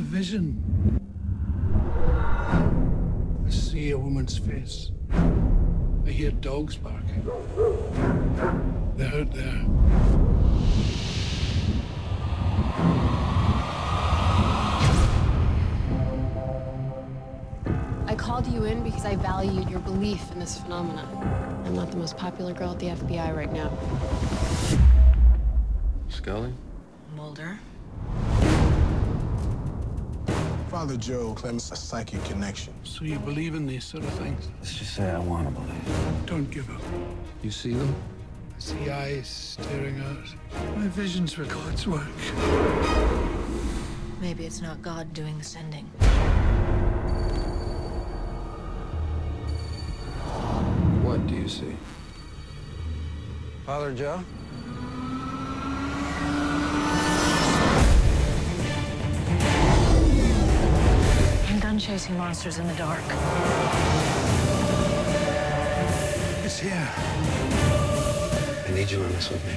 vision. I see a woman's face. I hear dogs barking. They're out there. I called you in because I valued your belief in this phenomenon. I'm not the most popular girl at the FBI right now. Scully? Mulder? Father Joe claims a psychic connection. So you believe in these sort of things? Let's just say I want to believe. Don't give up. You see them? I see eyes staring out. My visions were God's work. Maybe it's not God doing the sending. What do you see? Father Joe? Chasing monsters in the dark. It's here. I need you on this with me.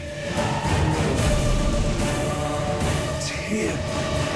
It's here.